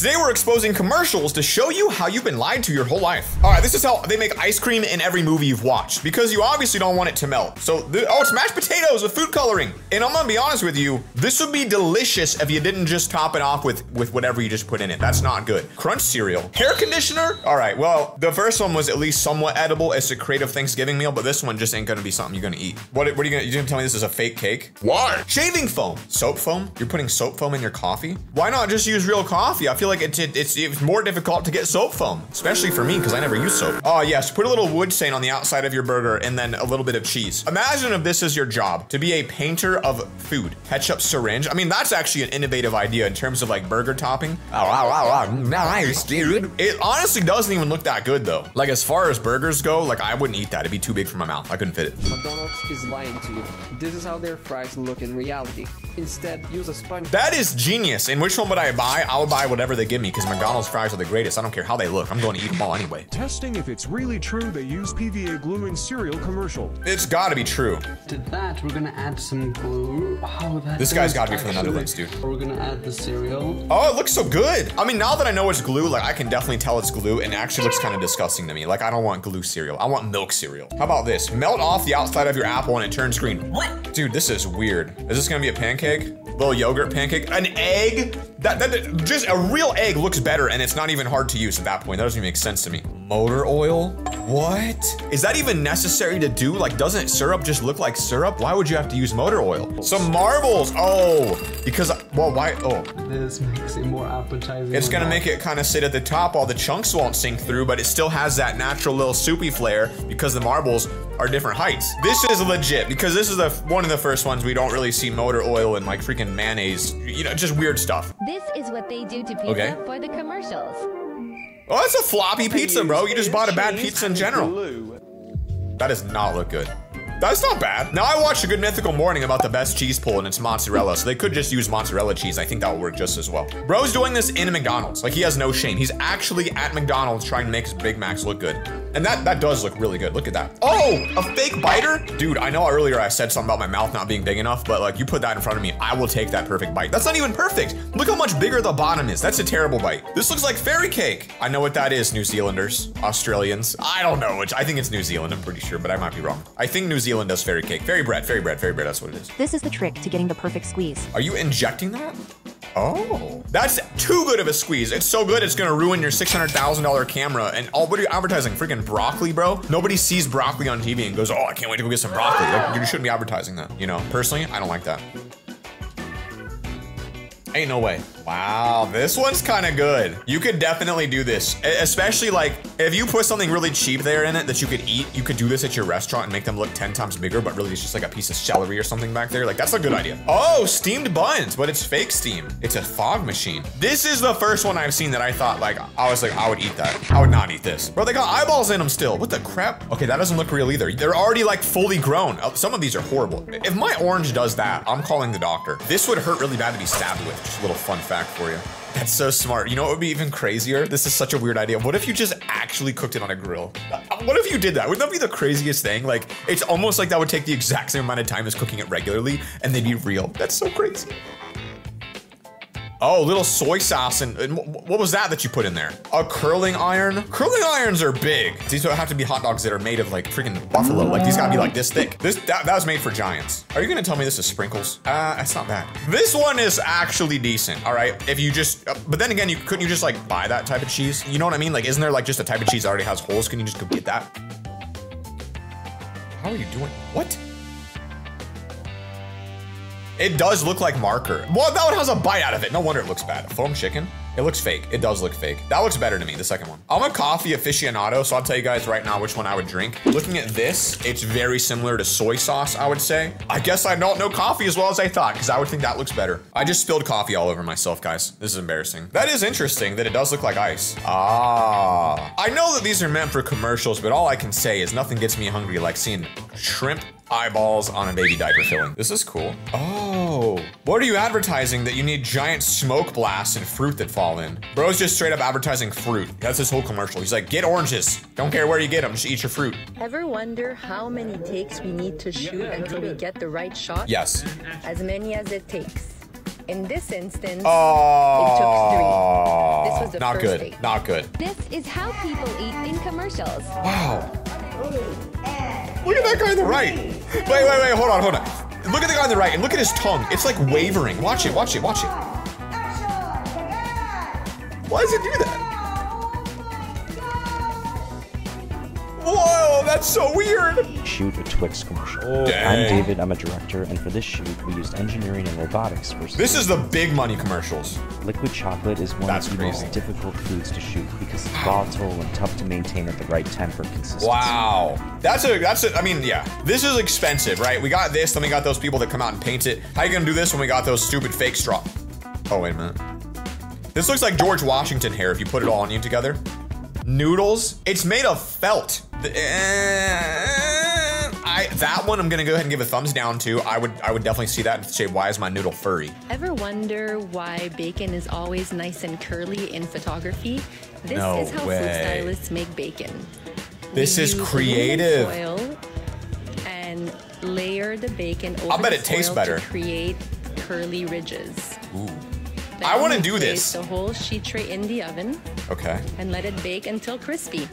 Today we're exposing commercials to show you how you've been lied to your whole life. All right, this is how they make ice cream in every movie you've watched because you obviously don't want it to melt. So, oh, it's mashed potatoes with food coloring. And I'm gonna be honest with you, this would be delicious if you didn't just top it off with, with whatever you just put in it. That's not good. Crunch cereal. Hair conditioner? All right, well, the first one was at least somewhat edible. It's a creative Thanksgiving meal, but this one just ain't gonna be something you're gonna eat. What, what are you gonna, you gonna tell me this is a fake cake? Why? Shaving foam. Soap foam? You're putting soap foam in your coffee? Why not just use real coffee? I feel like it's, it's, it's more difficult to get soap foam, especially for me because I never use soap. Oh yes, put a little wood stain on the outside of your burger and then a little bit of cheese. Imagine if this is your job, to be a painter of food. Ketchup syringe. I mean, that's actually an innovative idea in terms of like burger topping. Oh, wow, wow, wow. Nice, dude. It honestly doesn't even look that good though. Like as far as burgers go, like I wouldn't eat that. It'd be too big for my mouth. I couldn't fit it. McDonald's is lying to you. This is how their fries look in reality. Instead, use a sponge. That is genius. And which one would I buy? I would buy whatever they give me because McDonald's fries are the greatest. I don't care how they look. I'm going to eat them all anyway. Testing if it's really true they use PVA glue in cereal commercial. It's got to be true. To that, we're gonna add some glue. Oh, that This guy's gotta be from the actually- Netherlands, dude. We're gonna add the cereal. Oh, it looks so good. I mean, now that I know it's glue, like I can definitely tell it's glue and it actually looks kind of disgusting to me. Like I don't want glue cereal. I want milk cereal. How about this? Melt off the outside of your apple and it turns green. What? Dude, this is weird. Is this gonna be a pancake? Little yogurt pancake? An egg? That, that, just a real egg looks better and it's not even hard to use at that point. That doesn't even make sense to me. Motor oil? What? Is that even necessary to do? Like, doesn't syrup just look like syrup? Why would you have to use motor oil? Some marbles. Oh, because, well, why? Oh, This makes it more appetizing. it's gonna make it kind of sit at the top. All the chunks won't sink through, but it still has that natural little soupy flair because the marbles are different heights. This is legit because this is the one of the first ones we don't really see motor oil and like freaking mayonnaise. You know, just weird stuff. This is what they do to pizza Okay. for the commercials. Oh, that's a floppy pizza, bro. You just bought a bad pizza in general. That does not look good. That's not bad. Now I watched a good mythical morning about the best cheese pull and it's mozzarella, so they could just use mozzarella cheese. I think that would work just as well. Bro's doing this in a McDonald's. Like he has no shame. He's actually at McDonald's trying to make his Big Macs look good. And that, that does look really good. Look at that. Oh, a fake biter? Dude, I know earlier I said something about my mouth not being big enough, but like you put that in front of me, I will take that perfect bite. That's not even perfect. Look how much bigger the bottom is. That's a terrible bite. This looks like fairy cake. I know what that is, New Zealanders, Australians. I don't know which. I think it's New Zealand, I'm pretty sure, but I might be wrong. I think New Zealand does fairy cake. Fairy bread, fairy bread, fairy bread, that's what it is. This is the trick to getting the perfect squeeze. Are you injecting that? Oh, that's too good of a squeeze. It's so good, it's gonna ruin your $600,000 camera. And all, what are you advertising? Freaking broccoli, bro? Nobody sees broccoli on TV and goes, oh, I can't wait to go get some broccoli. Like, you shouldn't be advertising that. You know, personally, I don't like that. Ain't no way. Wow, this one's kind of good. You could definitely do this, especially like if you put something really cheap there in it that you could eat. You could do this at your restaurant and make them look 10 times bigger, but really it's just like a piece of celery or something back there. Like that's a good idea. Oh, steamed buns, but it's fake steam. It's a fog machine. This is the first one I've seen that I thought like I was like I would eat that. I would not eat this, bro. They got eyeballs in them still. What the crap? Okay, that doesn't look real either. They're already like fully grown. Uh, Some of these are horrible. If my orange does that, I'm calling the doctor. This would hurt really bad to be stabbed with. Just a little fun fact for you. That's so smart. You know what would be even crazier? This is such a weird idea. What if you just actually cooked it on a grill? What if you did that? Wouldn't that be the craziest thing? Like, it's almost like that would take the exact same amount of time as cooking it regularly and they'd be real. That's so crazy. Oh, little soy sauce and, and what was that that you put in there? A curling iron? Curling irons are big. These don't have to be hot dogs that are made of like freaking buffalo. Like these gotta be like this thick. This that, that was made for giants. Are you gonna tell me this is sprinkles? Uh, that's not bad. This one is actually decent. All right, if you just, uh, but then again, you couldn't you just like buy that type of cheese? You know what I mean? Like, isn't there like just a type of cheese that already has holes? Can you just go get that? How are you doing? What? It does look like marker. Well, that one has a bite out of it. No wonder it looks bad. Foam chicken. It looks fake. It does look fake. That looks better to me, the second one. I'm a coffee aficionado, so I'll tell you guys right now which one I would drink. Looking at this, it's very similar to soy sauce, I would say. I guess I don't know coffee as well as I thought, because I would think that looks better. I just spilled coffee all over myself, guys. This is embarrassing. That is interesting that it does look like ice. Ah. I know that these are meant for commercials, but all I can say is nothing gets me hungry like seeing shrimp eyeballs on a baby diaper filling. This is cool. Oh, what are you advertising that you need giant smoke blasts and fruit that fall in? Bro's just straight up advertising fruit. That's his whole commercial. He's like, get oranges. Don't care where you get them, just eat your fruit. Ever wonder how many takes we need to shoot until we get the right shot? Yes. As many as it takes. In this instance, Oh. it took three. This was the Not first good. date. Not good. This is how people eat in commercials. Wow. Look at that guy on the right. Wait, wait, wait. Hold on, hold on. Look at the guy on the right and look at his tongue. It's like wavering. Watch it, watch it, watch it. Why does it do that? Whoa, that's so weird. shoot a Twix commercial. Oh. I'm David, I'm a director, and for this shoot, we used engineering and robotics versus This is the big money commercials. liquid chocolate is one That's of the crazy. most difficult foods to shoot because it's volatile and tough to maintain at the right temper consistency. Wow. That's a, that's a, I mean, yeah. This is expensive, right? We got this, then we got those people that come out and paint it. How you gonna do this when we got those stupid fake straw? Oh, wait a minute. This looks like George Washington hair if you put it all on you together. Noodles. It's made of felt. Eh, I that one I'm gonna go ahead and give a thumbs down to. I would I would definitely see that and say why is my noodle furry? Ever wonder why bacon is always nice and curly in photography? This No is how way. food stylists make bacon. This We is creative. foil and layer the bacon over I'll bet the it tastes better. to create curly ridges. Ooh. Then I wanna we do place this. the whole sheet tray in the oven Okay. and let it bake until crispy.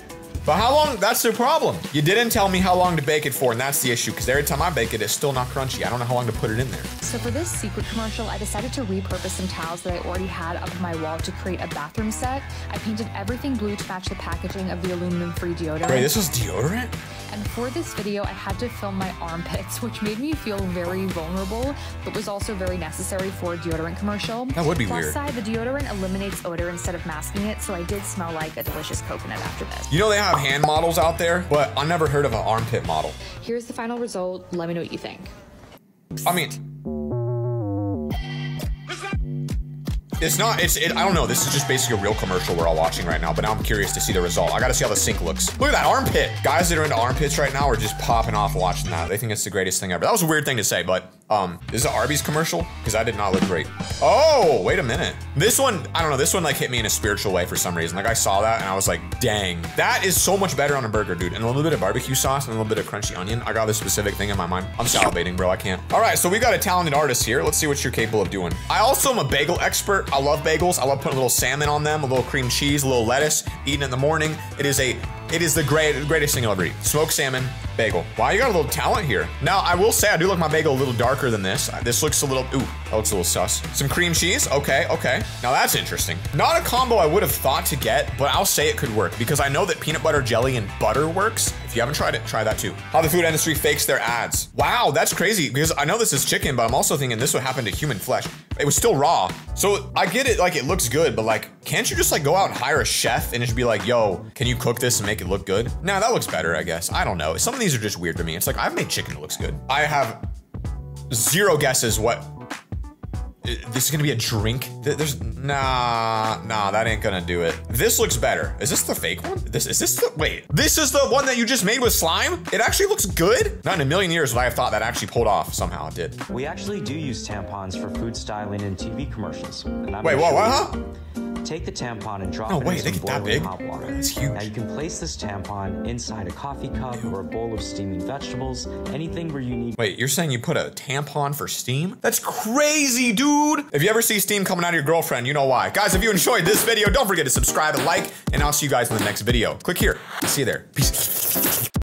But how long? That's the problem. You didn't tell me how long to bake it for, and that's the issue. Because every time I bake it, it's still not crunchy. I don't know how long to put it in there. So for this secret commercial, I decided to repurpose some towels that I already had up on my wall to create a bathroom set. I painted everything blue to match the packaging of the aluminum-free deodorant. Wait, this is deodorant? And for this video, I had to film my armpits, which made me feel very vulnerable, but was also very necessary for a deodorant commercial. That would be Plus weird. side, the deodorant eliminates odor instead of masking it, so I did smell like a delicious coconut after this. You know they have hand models out there, but I never heard of an armpit model. Here's the final result. Let me know what you think. I mean, it's not. It's. It, I don't know. This is just basically a real commercial we're all watching right now. But now I'm curious to see the result. I got to see how the sink looks. Look at that armpit. Guys that are into armpits right now are just popping off watching that. They think it's the greatest thing ever. That was a weird thing to say, but um, this is an Arby's commercial because I did not look great. Oh, wait a minute. This one, I don't know. This one like hit me in a spiritual way for some reason. Like I saw that and I was like, dang, that is so much better on a burger, dude. And a little bit of barbecue sauce and a little bit of crunchy onion. I got this specific thing in my mind. I'm salivating, bro. I can't. All right, so we got a talented artist here. Let's see what you're capable of doing. I also am a bagel expert. I love bagels. I love putting a little salmon on them, a little cream cheese, a little lettuce, eating in the morning. It is a it is the great, greatest thing I'll ever eat. Smoked salmon, bagel. Wow, you got a little talent here. Now, I will say I do like my bagel a little darker than this. This looks a little, ooh, Oh, that looks a little sus. Some cream cheese, okay, okay. Now that's interesting. Not a combo I would have thought to get, but I'll say it could work because I know that peanut butter jelly and butter works. If you haven't tried it, try that too. How the food industry fakes their ads. Wow, that's crazy because I know this is chicken, but I'm also thinking this would happen to human flesh. It was still raw. So I get it, like it looks good, but like, can't you just like go out and hire a chef and just be like, yo, can you cook this and make it look good? Nah, that looks better, I guess. I don't know. Some of these are just weird to me. It's like, I've made chicken that looks good. I have zero guesses what Uh, this is gonna be a drink. There's nah, nah, that ain't gonna do it. This looks better. Is this the fake one? This is this the wait? This is the one that you just made with slime. It actually looks good. Not in a million years would I have thought that actually pulled off. Somehow it did. We actually do use tampons for food styling in TV commercials. And I'm Wait, gonna what? What? Huh? Take the tampon and drop No it way, in some boiling hot water. That's huge. Now you can place this tampon inside a coffee cup or a bowl of steaming vegetables, anything where you need Wait, you're saying you put a tampon for steam? That's crazy, dude. If you ever see steam coming out of your girlfriend, you know why. Guys, if you enjoyed this video, don't forget to subscribe and like, and I'll see you guys in the next video. Click here. See you there. Peace.